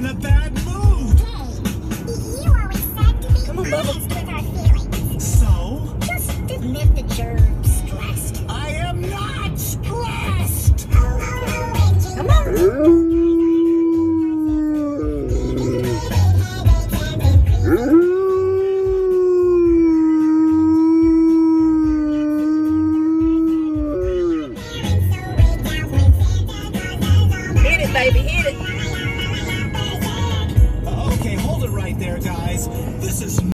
in a bad mood. Hey, you always said to be Come on, Bubba. honest with our feelings. So, Just admit that you're stressed. I am not stressed. Oh, Come on. Hit it, baby. Hit it. Guys. This is